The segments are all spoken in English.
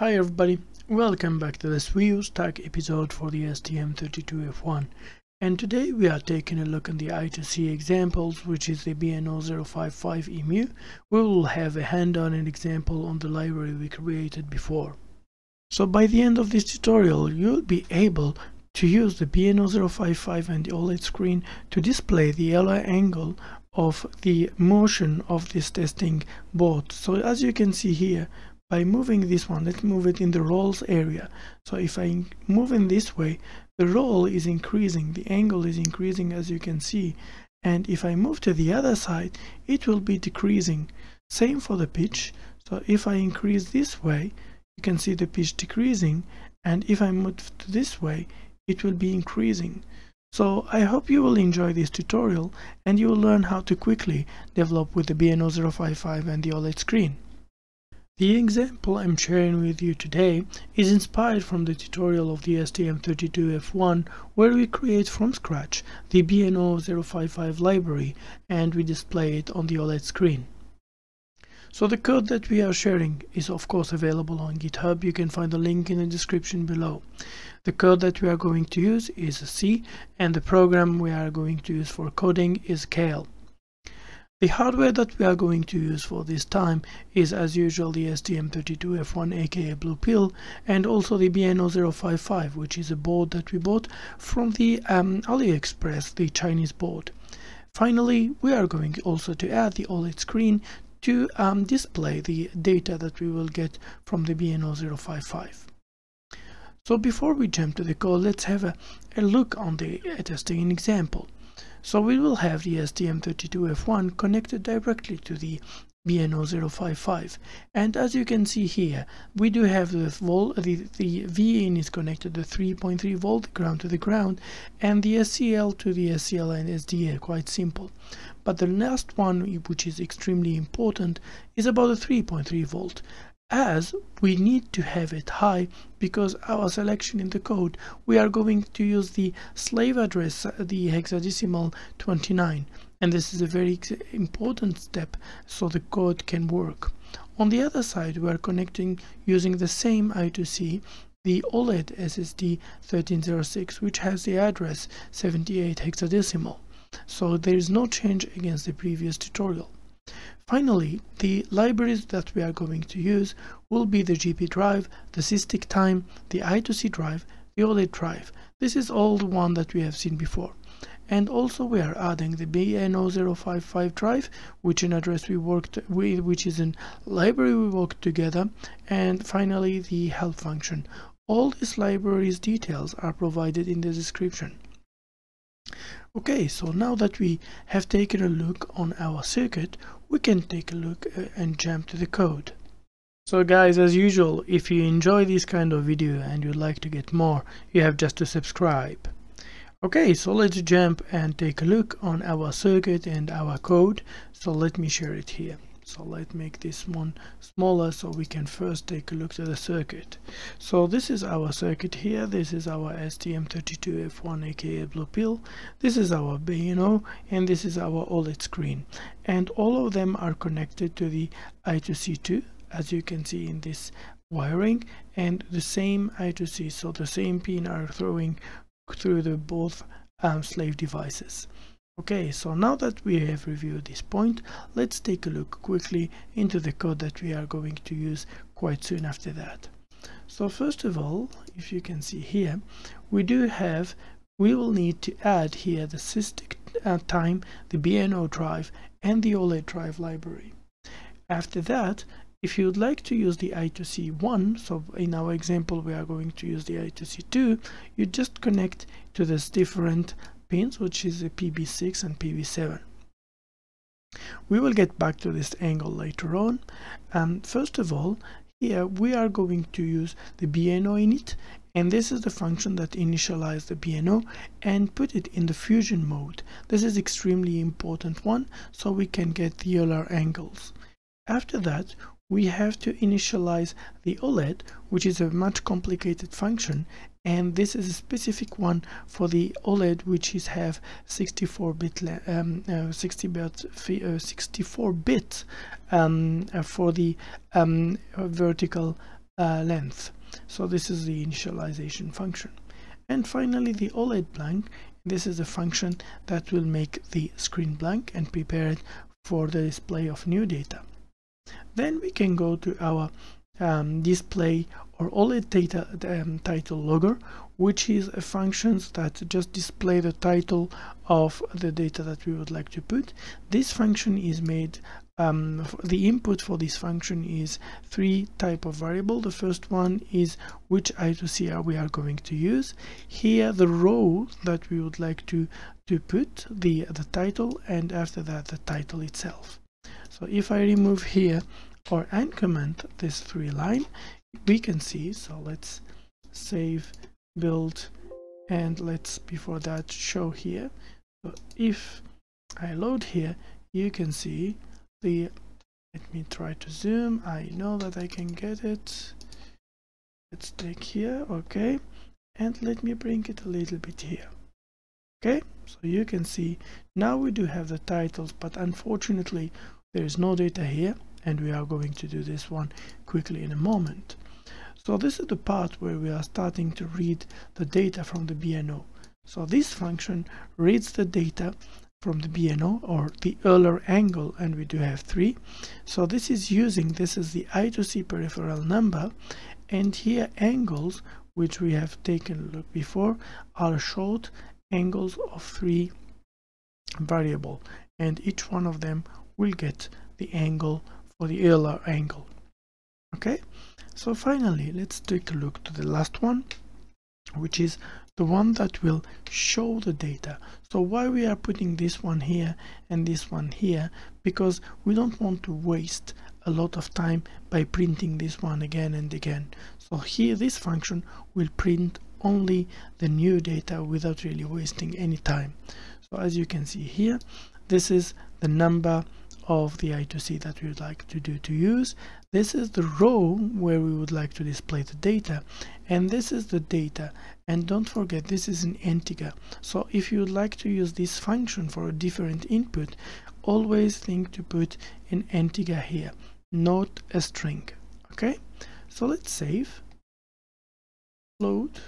Hi everybody, welcome back to this WeeW Stack episode for the STM32F1 and today we are taking a look at the I2C examples which is the BNO055 IMU. We will have a hand-on an example on the library we created before. So by the end of this tutorial you'll be able to use the BNO055 and the OLED screen to display the Euler angle of the motion of this testing board. So as you can see here by moving this one let's move it in the rolls area. So if I move in this way the roll is increasing the angle is increasing as you can see. And if I move to the other side it will be decreasing. Same for the pitch. So if I increase this way you can see the pitch decreasing. And if I move to this way it will be increasing. So I hope you will enjoy this tutorial and you will learn how to quickly develop with the BNO055 and the OLED screen. The example I'm sharing with you today is inspired from the tutorial of the STM32F1 where we create from scratch the BNO055 library and we display it on the OLED screen. So the code that we are sharing is of course available on GitHub. You can find the link in the description below. The code that we are going to use is C and the program we are going to use for coding is Keil. The hardware that we are going to use for this time is as usual the STM32F1 aka Blue Pill and also the BNO055 which is a board that we bought from the um, AliExpress, the Chinese board. Finally, we are going also to add the OLED screen to um, display the data that we will get from the BNO055. So before we jump to the code, let's have a, a look on the testing example. So we will have the STM32F1 connected directly to the BNO055 and as you can see here we do have the volt the, the VIN is connected the 3.3 volt ground to the ground and the SCL to the SCL and SDA quite simple. But the last one which is extremely important is about the 3.3 volt as we need to have it high because our selection in the code we are going to use the slave address uh, the hexadecimal 29 and this is a very important step so the code can work. On the other side we are connecting using the same I2C the OLED SSD 1306 which has the address 78 hexadecimal. So there is no change against the previous tutorial Finally, the libraries that we are going to use will be the GP drive, the SysTick time, the I2C drive, the OLED drive. This is all the one that we have seen before. And also we are adding the BNO055 drive, which an address we worked with, which is a library we worked together. And finally the help function. All these libraries details are provided in the description. Okay, so now that we have taken a look on our circuit, we can take a look uh, and jump to the code. So guys, as usual, if you enjoy this kind of video and you'd like to get more, you have just to subscribe. Okay, so let's jump and take a look on our circuit and our code. So let me share it here so let's make this one smaller so we can first take a look at the circuit. So this is our circuit here. This is our STM32F1 aka blue pill. This is our BNO and this is our OLED screen. And all of them are connected to the I2C2 as you can see in this wiring and the same I2C so the same pin are throwing through the both um, slave devices Okay, so now that we have reviewed this point, let's take a look quickly into the code that we are going to use quite soon after that. So first of all, if you can see here, we do have, we will need to add here the SysTick uh, time, the BNO drive, and the OLED drive library. After that, if you'd like to use the I2C1, so in our example we are going to use the I2C2, you just connect to this different pins which is a PB6 and PB7 we will get back to this angle later on. And first of all here we are going to use the BNO init and this is the function that initializes the BNO and put it in the fusion mode. This is extremely important one so we can get the Euler angles. After that we have to initialize the OLED which is a much complicated function and this is a specific one for the OLED which is have 64 bit um, uh, 60 bit uh, 64 bit um, uh, for the um, vertical uh, length. So this is the initialization function. And finally the OLED blank. This is a function that will make the screen blank and prepare it for the display of new data. Then we can go to our um, display or OLED data um, title logger which is a function that just display the title of the data that we would like to put. This function is made um, the input for this function is three type of variable. The first one is which I2C we are going to use. Here the row that we would like to to put the the title and after that the title itself. So if I remove here or uncomment this three line. We can see so let's save build and let's before that show here. So if I load here you can see the let me try to zoom. I know that I can get it. Let's take here okay. And let me bring it a little bit here okay. So you can see now we do have the titles but unfortunately there is no data here and we are going to do this one quickly in a moment. So this is the part where we are starting to read the data from the BNO so this function reads the data from the BNO or the Euler angle and we do have three. So this is using this is the I2C peripheral number and here angles which we have taken a look before are short angles of three variable and each one of them will get the angle for the Euler angle. Okay? So finally let's take a look to the last one which is the one that will show the data. So why we are putting this one here and this one here? Because we don't want to waste a lot of time by printing this one again and again. So here this function will print only the new data without really wasting any time. So as you can see here this is the number of the I2C that we would like to do to use. This is the row where we would like to display the data and this is the data. And don't forget this is an integer. So if you would like to use this function for a different input always think to put an integer here not a string okay? So let's save. Load.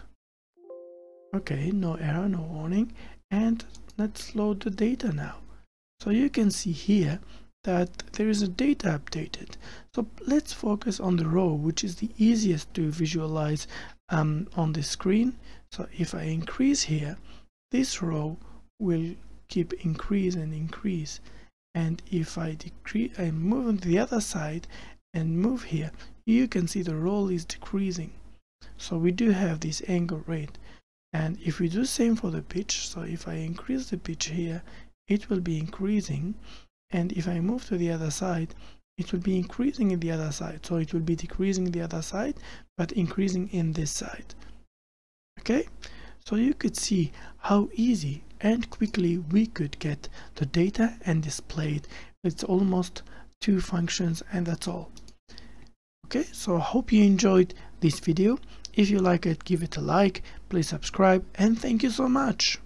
Okay no error no warning. And let's load the data now. So you can see here that there is a data updated. So let's focus on the row, which is the easiest to visualize um, on the screen. So if I increase here, this row will keep increase and increase. And if I decrease, I move on the other side and move here, you can see the row is decreasing. So we do have this angle rate. And if we do same for the pitch, so if I increase the pitch here, it will be increasing and if I move to the other side it will be increasing in the other side. So it will be decreasing the other side but increasing in this side. Okay? So you could see how easy and quickly we could get the data and display it. It's almost two functions and that's all. Okay? So I hope you enjoyed this video. If you like it give it a like please subscribe and thank you so much